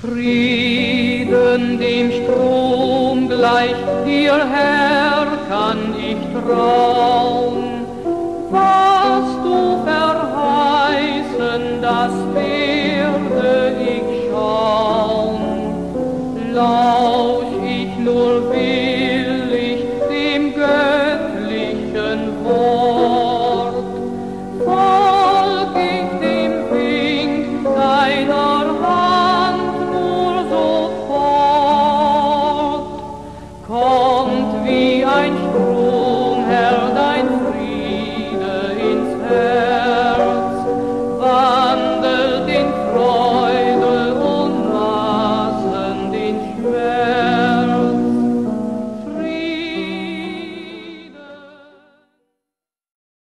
Frieden dem Strom gleich, hierher kann ich trauen. Was du verheißen, das werde ich schauen. Lausch ich nur weh, kommt wie ein Strom.